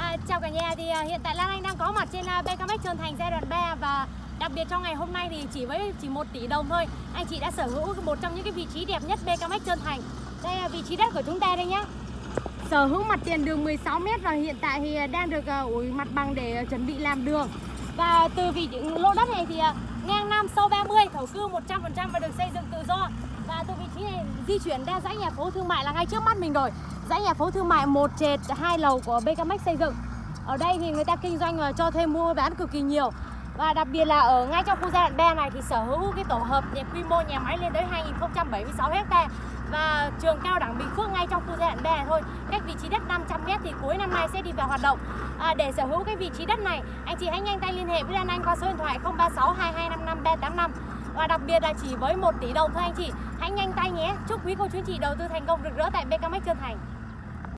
À, chào cả nhà. Thì à, hiện tại Lan Anh đang có mặt trên uh, BKMX Trơn Thành giai đoạn 3 và đặc biệt trong ngày hôm nay thì chỉ với chỉ 1 tỷ đồng thôi. Anh chị đã sở hữu một trong những cái vị trí đẹp nhất BKMX Trơn Thành. Đây là vị trí đất của chúng ta đây nhá. Sở hữu mặt tiền đường 16 m và hiện tại thì à, đang được à, ủi mặt bằng để à, chuẩn bị làm đường. Và từ vị lô đất này thì à, ngang nam sâu 30 thổ cư 100% và được xây dựng tự do. Và từ vị trí này di chuyển ra dãy nhà phố thương mại là ngay trước mắt mình rồi dãy nhà phố thương mại một trệt hai lầu của BKMX xây dựng. Ở đây thì người ta kinh doanh và cho thuê mua bán cực kỳ nhiều. Và đặc biệt là ở ngay trong khu giai đoạn 3 này thì sở hữu cái tổ hợp nhà quy mô nhà máy lên tới 2076 hecta và trường cao đẳng Bình Phước ngay trong khu giai đoạn 3 này thôi. Cách vị trí đất 500 m thì cuối năm nay sẽ đi vào hoạt động. À, để sở hữu cái vị trí đất này anh chị hãy nhanh tay liên hệ với Lan Anh qua số điện thoại 036 2255 385 và đặc biệt là chỉ với 1 tỷ đồng thôi anh chị. Hãy nhanh tay nhé. Chúc quý cô chú anh chị đầu tư thành công rực rỡ tại BKMX Trơn Thành.